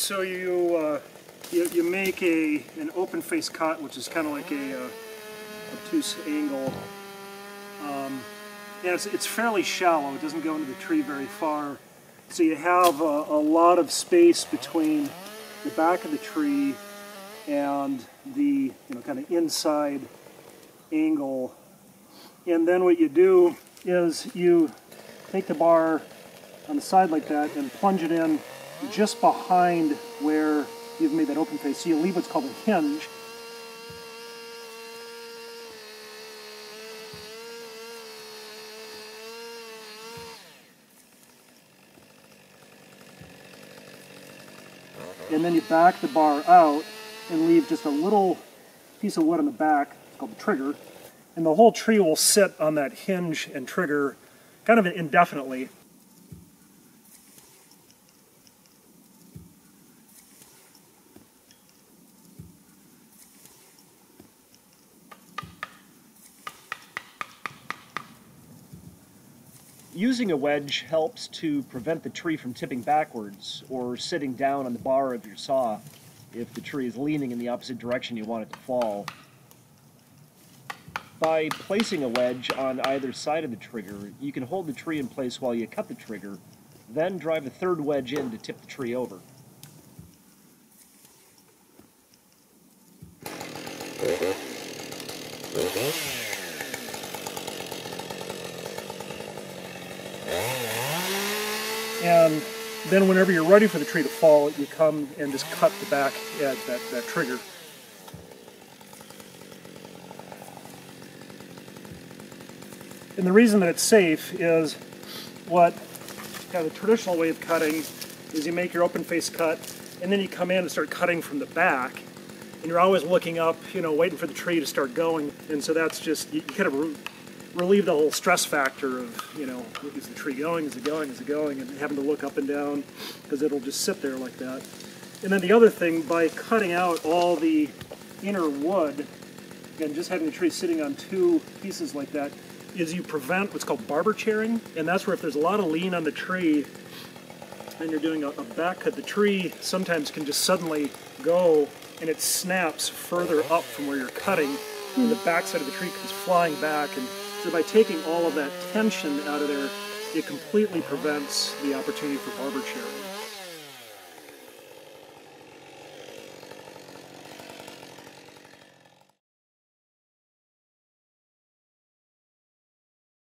so you, uh, you you make a an open face cut, which is kind of like a uh, obtuse angle, um, and it's it's fairly shallow. It doesn't go into the tree very far, so you have a, a lot of space between the back of the tree and the you know kind of inside angle. And then what you do is you take the bar on the side like that and plunge it in just behind where you've made that open face. So you leave what's called a hinge. And then you back the bar out and leave just a little piece of wood on the back, it's called the trigger, and the whole tree will sit on that hinge and trigger kind of indefinitely. Using a wedge helps to prevent the tree from tipping backwards or sitting down on the bar of your saw if the tree is leaning in the opposite direction you want it to fall. By placing a wedge on either side of the trigger, you can hold the tree in place while you cut the trigger, then drive a third wedge in to tip the tree over. Mm-hmm. Mm-hmm. And then whenever you're ready for the tree to fall, you come and just cut the back edge, that, that trigger. And the reason that it's safe is what kind of the traditional way of cutting is you make your open face cut and then you come in and start cutting from the back and you're always looking up, you know, waiting for the tree to start going. And so that's just, you kind of relieve the whole stress factor of, you know, is the tree going, is it going, is it going, and having to look up and down because it'll just sit there like that. And then the other thing, by cutting out all the inner wood and just having the tree sitting on two pieces like that, is you prevent what's called barber chairing, and that's where if there's a lot of lean on the tree and you're doing a, a back cut, the tree sometimes can just suddenly go and it snaps further up from where you're cutting, and the backside of the tree comes flying back. And so by taking all of that tension out of there, it completely prevents the opportunity for barber chairing.